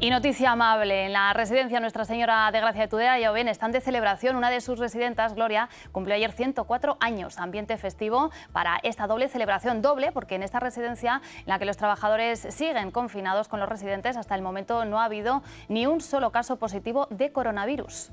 Y noticia amable, en la residencia Nuestra Señora de Gracia de Tudela, ya ven, están de celebración. Una de sus residentas, Gloria, cumplió ayer 104 años. Ambiente festivo para esta doble celebración. Doble porque en esta residencia en la que los trabajadores siguen confinados con los residentes, hasta el momento no ha habido ni un solo caso positivo de coronavirus.